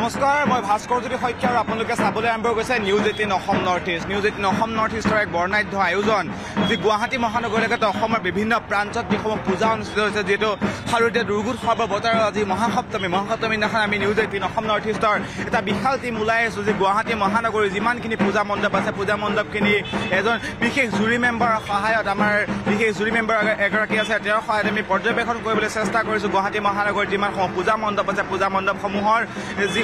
নমস্কাৰ মই ভাস্কৰজ্যোতি শইকীয়া আৰু আপোনালোকে চাবলৈ আৰম্ভ কৰিছে news eighteen Assam north east. News eighteen Assam north ইষ্টৰ এক বৰ্ণাঢ্য আয়োজন যি গুৱাহাটী মহানগৰ এলেকাত অসমৰ বিভিন্ন প্ৰান্তত যিসমূহ পূজা অনুষ্ঠিত হৈছে যিহেতু শাৰদীয় দুৰ্গোৎসৱ বতৰৰ আজি মহাসপ্তমী মহাসপ্তমী দিনাখন আমি নিউজ এইটিন অসম নৰ্থ ইষ্টৰ এটা বিশাল টীম ওলাই আহিছোঁ যে গুৱাহাটী মহানগৰীৰ যিমানখিনি পূজা মণ্ডপ আছে পূজা মণ্ডপখিনি এজন বিশেষ জুৰি মেম্বাৰৰ সহায়ত আমাৰ বিশেষ জুৰি মেম্বাৰ এগৰাকী আছে তেওঁৰ সহায়ত আমি পৰ্যবেক্ষণ কৰিবলৈ চেষ্টা কৰিছোঁ। গুৱাহাটী মহানগৰীত যিমানসমূহ পূজা মণ্ডপ আছে পূজা মণ্ডপসমূহৰ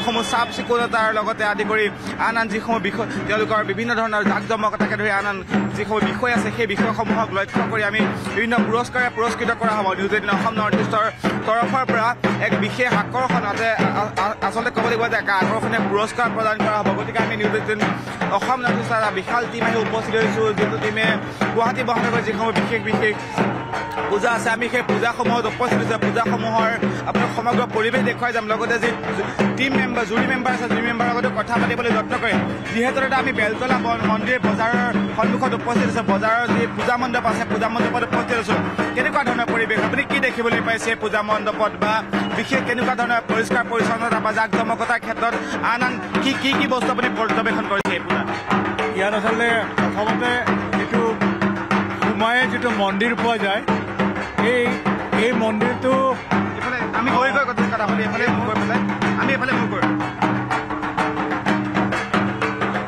যিসমূহ চাফ চিকুণতাৰ লগতে আদি কৰি আন আন যিসমূহ বিষয় তেওঁলোকৰ বিভিন্ন ধৰণৰ জাক জমকতাকে ধৰি আন আন যিসমূহ বিষয় আছে সেই বিষয়সমূহক লক্ষ্য কৰি আমি বিভিন্ন পুৰস্কাৰে পুৰস্কৃত কৰা হ'ব। নিউজ এইটিন অসম নৰ্থ ইষ্টৰ তৰফৰ পৰা এক বিশেষ আকৰ্ষণ আছে। আচলতে ক'ব লাগিব যে এক আকৰ্ষণীয় পুৰস্কাৰ প্ৰদান কৰা হ'ব। গতিকে আমি নিউজ এইটিন অসম নৰ্থ ইষ্টৰ এটা বিশাল টীম আহি উপস্থিত হৈছোঁ। যিটো টীমে গুৱাহাটী মহানগৰৰ যিসমূহ বিশেষ বিশেষ পূজা আছে আমি সেই পূজাসমূহত উপস্থিত হৈছে পূজাসমূহৰ আপোনাক সমগ্ৰ পৰিৱেশ দেখুৱাই যাম। লগতে যি টীম মেম্বাৰ জুৰি মেম্বাৰ আছে জুৰি মেম্বাৰৰ লগতে কথা পাতিবলৈ যত্ন কৰিম যিহেতু এটা আমি বেলতলা মন্দিৰ বজাৰৰ সন্মুখত উপস্থিত আছোঁ বজাৰৰ যি পূজা মণ্ডপ আছে পূজা মণ্ডপত উপস্থিত আছোঁ। কেনেকুৱা ধৰণৰ পৰিৱেশ? আপুনি কি দেখিবলৈ পাইছে পূজা মণ্ডপত? বা বিশেষ কেনেকুৱা ধৰণৰ পৰিষ্কাৰ পৰিচ্ছন্নতা বা জাক জমকতাৰ ক্ষেত্ৰত আন আন কি কি কি বস্তু আপুনি পৰ্যবেক্ষণ কৰিছে এই পূজাত? ইয়াত আচলতে প্ৰথমতে যিটো সোমাই যিটো মন্দিৰ পোৱা যায় এই এই মন্দিৰটো এইফালে আমি গৈ গৈ কথা কথা পাতি এইফালে গৈ পেলাই আমি এইফালে মোৰ কৰিম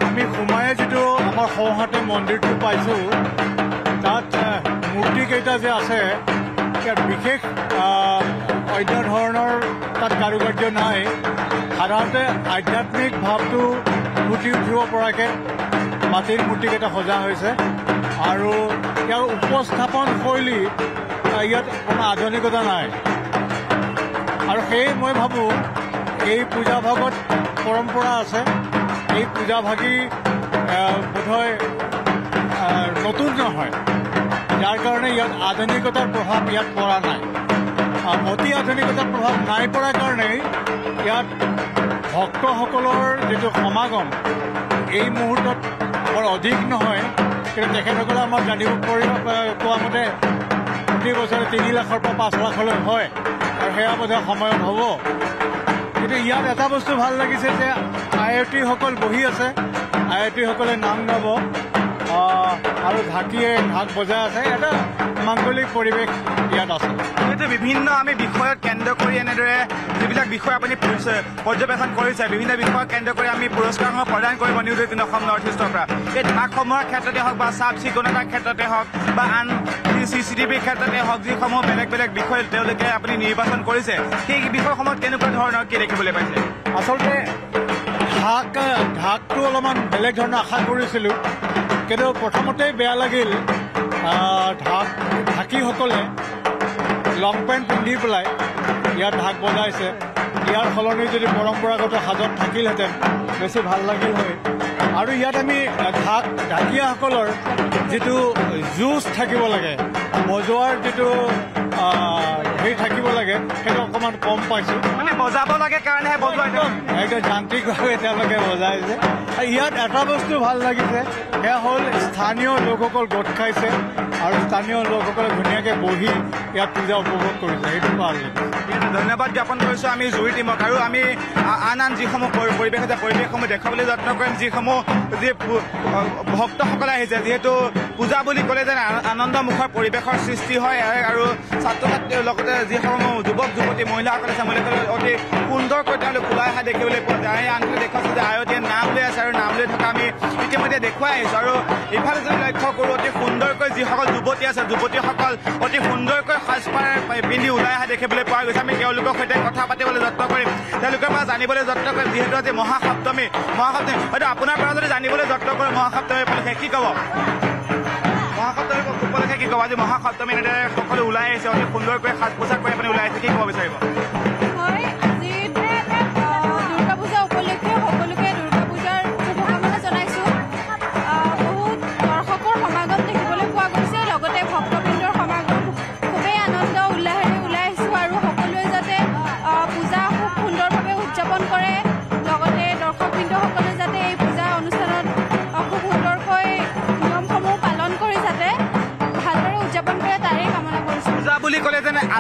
আমি সোমাই যিটো আমাৰ সৌহাতে মন্দিৰটো পাইছোঁ তাত মূৰ্তিকেইটা যে আছে ইয়াত বিশেষ অন্য ধৰণৰ তাত কাৰুকাৰ্য নাই। সাধাৰণতে আধ্যাত্মিক ভাৱটো ফুটি উঠিব পৰাকৈ মাটিৰ মূৰ্তিকেইটা সজা হৈছে। আৰু ইয়াৰ উপস্থাপন শৈলী ইয়াত কোনো আধুনিকতা নাই। আৰু সেয়ে মই ভাবোঁ এই পূজা ভাগত পৰম্পৰা আছে। এই পূজা ভাগী আহ, বোধহয় নতুন নহয়। যাৰ কাৰণে ইয়াত আধুনিকতাৰ প্ৰভাৱ ইয়াত পৰা নাই। অতি আধুনিকতাৰ প্ৰভাৱ নাই পৰা কাৰণেই ইয়াত ভক্তসকলৰ যিটো সমাগম এই মুহূৰ্তত বৰ অধিক নহয়। কিন্তু তেখেতসকলে আমাক জানিব পৰি কোৱা মতে প্ৰতি বছৰে তিনি লাখৰ পৰা পাঁচ লাখলৈ হয়। আৰু সেয়া বোধহয় সময়ত হ'ব। কিন্তু ইয়াত এটা বস্তু ভাল লাগিছে যে আই আই টিসকল বহি আছে। আই আই টিসকলে নাম গাব। আৰু ঢাকিয়ে ঢাক বজাই আছে। এটা মাংগলিক পৰিৱেশ ইয়াত আছে। যিহেতু বিভিন্ন আমি বিষয়ত কেন্দ্ৰ কৰি এনেদৰে যিবিলাক বিষয় আপুনি পৰ্যবেক্ষণ কৰিছে বিভিন্ন বিষয়ক কেন্দ্ৰ কৰি আমি পুৰস্কাৰসমূহ প্ৰদান কৰিব নিউজ অসম নৰ্থ ইষ্টৰ পৰা। এই ঢাকসমূহৰ ক্ষেত্ৰতে হওক বা চাফ চিকুণতাৰ ক্ষেত্ৰতে হওক বা আন চি চি টিভিৰ ক্ষেত্ৰতে হওক যিসমূহ বেলেগ বেলেগ বিষয় তেওঁলোকে আপুনি নিৰ্বাচন কৰিছে সেই বিষয়সমূহত কেনেকুৱা ধৰণৰ কি দেখিবলৈ পাইছে? আচলতে ঢাক ঢাকটো অলপমান বেলেগ ধৰণৰ আশা কৰিছিলোঁ কিন্তু প্ৰথমতেই বেয়া লাগিল ঢাক ঢাকিসকলে লং পেণ্ট পিন্ধি পেলাই ইয়াত ঢাক বজাইছে। ইয়াৰ সলনি যদি পৰম্পৰাগত সাজত থাকিলহেঁতেন বেছি ভাল লাগিল হয়। আৰু ইয়াত আমি ঢাক ঢাকিয়াসকলৰ যিটো যুঁজ থাকিব লাগে বজোৱাৰ যিটো হেৰি থাকিব লাগে সেইটো অকণমান কম পাইছোঁ। মানে বজাব লাগে কাৰণেহে বজোৱাই একদম যান্ত্ৰিকভাৱে তেওঁলোকে বজাইছে আৰু ইয়াত এটা বস্তু ভাল লাগিছে সেয়া হ'ল স্থানীয় লোকসকল গোট খাইছে আৰু স্থানীয় লোকসকলে ধুনীয়াকৈ বহি ইয়াত পূজা উপভোগ কৰিছে সেইটো ভাল লাগিছে। ধন্যবাদ জ্ঞাপন কৰিছোঁ আমি জুৰি টিমক আৰু আমি আন আন যিসমূহ পৰি- পৰিৱেশ আছে পৰিৱেশসমূহ দেখুৱাবলৈ যত্ন কৰিম যিসমূহ যি ভক্তসকলে আহিছে যিহেতু পূজা বুলি ক'লে যেন আনন্দমুখৰ পৰিৱেশৰ সৃষ্টি হয় আৰু ছাত্ৰ ছাত্ৰীৰ লগতে যিসমূহ যুৱক যুৱতী মহিলাসকলে আছে মহিলাসকলে অতি সুন্দৰকৈ তেওঁলোক ওলাই অহা দেখিবলৈ পোৱা যায়। আমি আনফালে দেখুৱাইছোঁ যে আয়তীয়ে নাম লৈ আছে আৰু নাম লৈ থকা আমি ইতিমধ্যে দেখুৱাই আহিছোঁ আৰু ইফালে যদি লক্ষ্য কৰোঁ অতি সুন্দৰকৈ যিসকল যুৱতী আছে যুৱতীসকল অতি সুন্দৰকৈ সাজপাৰ পিন্ধি ওলাই অহা দেখিবলৈ পোৱা গৈছে। আমি তেওঁলোকৰ সৈতে কথা পাতিবলৈ যত্ন কৰিম। তেওঁলোকৰ পৰা জানিবলৈ যত্ন কৰিম। যিহেতু আজি মহাসপ্তমী মহাসপ্তমী। হয়তো আপোনাৰ পৰা যদি জানিবলৈ যত্ন কৰোঁ মহাসপ্তমী কি ক'ব? কি ক'ব আজি মহাসপ্তমী এনেদৰে সকলো ওলাই আহিছে অতি সুন্দৰকৈ সাজ পোছাক কৰি আপুনি ওলাই আহিছে কি ক'ব বিচাৰিব?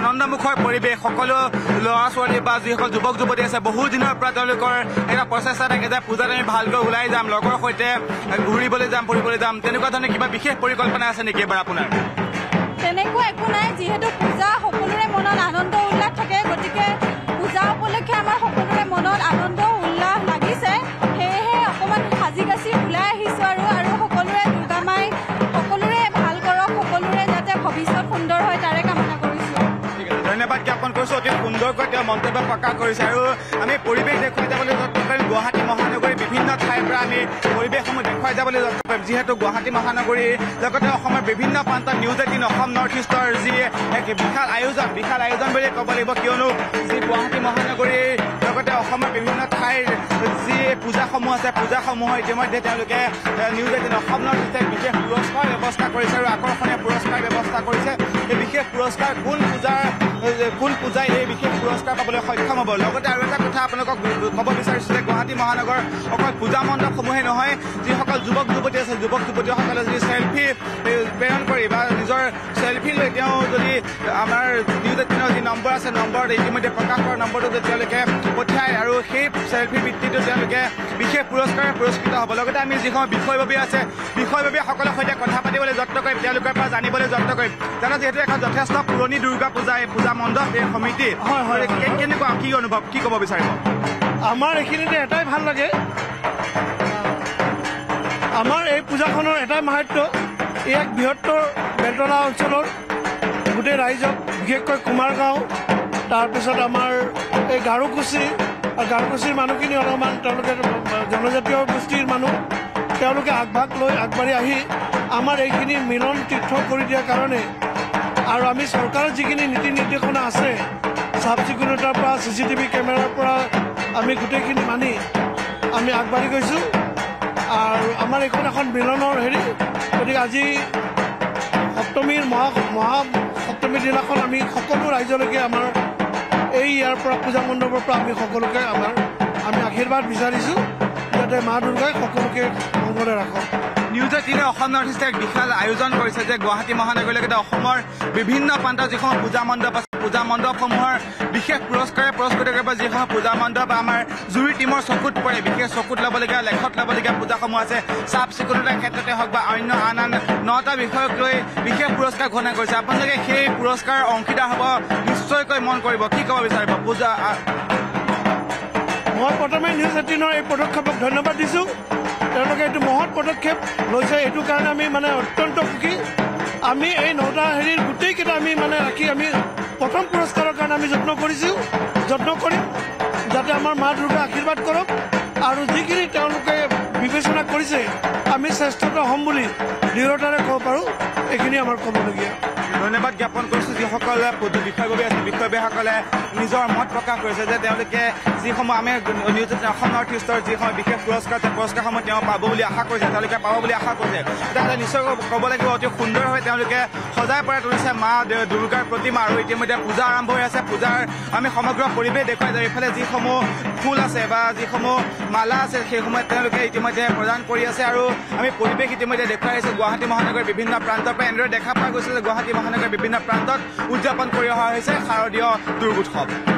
আনন্দমুখৰ পৰিৱেশ সকলো ল'ৰা ছোৱালী বা যিসকল যুৱক যুৱতী আছে বহু দিনৰ পৰা তেওঁলোকৰ এটা প্ৰচেষ্টা থাকে যে পূজাত আমি ভালকৈ ওলাই যাম লগৰ সৈতে ঘূৰিবলৈ যাম ফুৰিবলৈ যাম। তেনেকুৱা ধৰণে কিবা বিশেষ পৰিকল্পনা আছে নেকি এবাৰ আপোনাৰ? তেনেকুৱা একো নাই যিহেতু পূজা সকলোৰে মনত আনন্দ তেওঁ মন্তব্য প্ৰকাশ কৰিছে আৰু আমি পৰিৱেশ দেখুৱাই যাবলৈ যত্ন কৰিম। গুৱাহাটী মহানগৰীৰ বিভিন্ন ঠাইৰ পৰা আমি পৰিৱেশসমূহ দেখুৱাই যাবলৈ যত্ন কৰিম। যিহেতু গুৱাহাটী মহানগৰীৰ লগতে অসমৰ বিভিন্ন প্ৰান্তত নিউজ এইটিন অসম নৰ্থ ইষ্টৰ যি এক বিশাল আয়োজন বিশাল আয়োজন বুলি ক'ব লাগিব। কিয়নো যি গুৱাহাটী মহানগৰীৰ লগতে অসমৰ বিভিন্ন ঠাইৰ যি পূজাসমূহ আছে পূজাসমূহৰ ইতিমধ্যে তেওঁলোকে নিউজ এইটিন অসম নৰ্থ ইষ্টে বিশেষ পুৰস্কাৰ ব্যৱস্থা কৰিছে আৰু আকৰ্ষণীয় পুৰস্কাৰ ব্যৱস্থা কৰিছে। এই বিশেষ পুৰস্কাৰ কোন পূজাৰ কোন পূজাই এই বিশেষ পুৰস্কাৰ পাবলৈ সক্ষম হ'ব। লগতে আৰু এটা কথা আপোনালোকক ক'ব বিচাৰিছোঁ যে গুৱাহাটী মহানগৰ অকল পূজা মণ্ডপসমূহে নহয় যিসকল যুৱক যুৱতী আছে যুৱক যুৱতীসকলে যদি চেল্ফি প্ৰেৰণ কৰি বা নিজৰ চেল্ফি লৈ তেওঁ যদি আমাৰ নিউজ এইটিনৰ যি নম্বৰ আছে নম্বৰত ইতিমধ্যে প্ৰকাশ কৰা নম্বৰটো যদি তেওঁলোকে পঠিয়ায় আৰু সেই চেল্ফি ভিত্তিটো তেওঁলোকে বিশেষ পুৰস্কাৰে পুৰস্কৃত হ'ব। লগতে আমি যিসমূহ বিষয়ববী আছে বিষয়ববীসকলৰ সৈতে কথা পাতিবলৈ যত্ন কৰিম তেওঁলোকৰ পৰা জানিবলৈ যত্ন কৰিম। জানো যিহেতু এখন যথেষ্ট পুৰণি দুৰ্গা পূজা এই পূজা মণ্ডপ এই সমিতি। হয়, হয়, কেনেকুৱা কি অনুভৱ কি ক'ব বিচাৰিব? আমাৰ এইখিনিতে এটাই ভাল লাগে। আমাৰ এই পূজাখনৰ এটাই মাহাত্য এই এক বৃহত্তৰ বেলতলা অঞ্চলৰ গোটেই ৰাইজক বিশেষকৈ কুমাৰগাঁও তাৰপিছত আমাৰ এই গাৰোকুচি আৰু গাৰোকুচিৰ মানুহখিনি অলপমান তেওঁলোকে জনজাতীয় গোষ্ঠীৰ মানুহ তেওঁলোকে আগভাগ লৈ আগবাঢ়ি আহি আমাৰ এইখিনি মিলন তীৰ্থ কৰি দিয়াৰ কাৰণে আৰু আমি চৰকাৰৰ যিখিনি নীতি নিৰ্দেশনা আছে চাফ চিকুণতাৰ পৰা চি চি টিভি কেমেৰাৰ পৰা আমি গোটেইখিনি মানি আমি আগবাঢ়ি গৈছোঁ। আৰু আমাৰ এইখন এখন মিলনৰ হেৰি গতিকে আজি সপ্তমীৰ মহা মহা সপ্তমীৰ দিনাখন আমি সকলো ৰাইজলৈকে আমাৰ এই ইয়াৰ পৰা পূজা মণ্ডপৰ পৰা আমি সকলোকে আমাৰ আমি আশীৰ্বাদ বিচাৰিছোঁ। যাতে মা দুৰ্গাই সকলোকে মংগলে ৰাখক। নিউজ এইটিনে অসম নৰ্থ ইষ্টে এক বিশাল আয়োজন কৰিছে যে গুৱাহাটী মহানগৰীৰ লগতে অসমৰ বিভিন্ন প্ৰান্তত যিসমূহ পূজা মণ্ডপ আছে পূজা মণ্ডপসমূহৰ বিশেষ পুৰস্কাৰে পুৰস্কৃত কৰিব যিসমূহ পূজা মণ্ডপ আমাৰ জুৰি টীমৰ চকুত পৰে বিশেষ চকুত ল'বলগীয়া লেখত ল'বলগীয়া পূজাসমূহ আছে। চাফ চিকুণতাৰ ক্ষেত্ৰতে হওক বা অন্য আন আন নটা বিষয়ক লৈ বিশেষ পুৰস্কাৰ ঘোষণা কৰিছে। আপোনালোকে সেই পুৰস্কাৰৰ অংশীদাৰ হ'ব নিশ্চয়কৈ মন কৰিব। কি ক'ব বিচাৰিব? পূজা মই প্ৰথমে নিউজ এইটিনৰ এই পদক্ষেপক ধন্যবাদ দিছোঁ। তেওঁলোকে এইটো মহৎ পদক্ষেপ লৈছে। এইটো কাৰণে আমি মানে অত্যন্ত সুখী। আমি এই নটা হেৰিৰ গোটেইকেইটা আমি মানে ৰাখি আমি প্ৰথম পুৰস্কাৰৰ কাৰণে আমি যত্ন কৰিছোঁ। যত্ন কৰিম যাতে আমাৰ মা দুৰ্গা আশীৰ্বাদ কৰক। আৰু যিখিনি তেওঁলোকে বিবেচনা কৰিছে আমি শ্ৰেষ্ঠত হ'ম বুলি দৃঢ়তাৰে ক'ব পাৰোঁ এইখিনি আমাৰ ক'বলগীয়া। ধন্যবাদ জ্ঞাপন কৰিছোঁ যিসকলে বিষয়ববী আছে বিষয়ববীসকলে নিজৰ মত প্ৰকাশ কৰিছে যে তেওঁলোকে যিসমূহ আমি নিউজ অসম নৰ্থ ইষ্টৰ যিসমূহ বিশেষ পুৰস্কাৰ আছে পুৰস্কাৰসমূহ তেওঁ পাব বুলি আশা কৰিছে তেওঁলোকে পাব বুলি আশা কৰিছে। তেতিয়াহ'লে নিশ্চয় ক'ব লাগিব অতি সুন্দৰভাৱে তেওঁলোকে সজাই পৰাই তুলিছে মা দুৰ্গাৰ প্ৰতিমা আৰু ইতিমধ্যে পূজা আৰম্ভ হৈ আছে। পূজাৰ আমি সমগ্ৰ পৰিৱেশ দেখুৱাই যাওঁ এইফালে যিসমূহ ফুল আছে বা যিসমূহ মালা আছে সেইসমূহ তেওঁলোকে ইতিমধ্যে প্ৰদান কৰি আছে আৰু আমি পৰিৱেশ ইতিমধ্যে দেখুৱাই আহিছোঁ। গুৱাহাটী মহানগৰীৰ বিভিন্ন প্ৰান্তৰ পৰা এনেদৰে দেখা পোৱা গৈছে যে গুৱাহাটী মহানগৰীৰ বিভিন্ন প্ৰান্তত উদযাপন কৰি অহা হৈছে শাৰদীয় দুৰ্গোৎসৱ।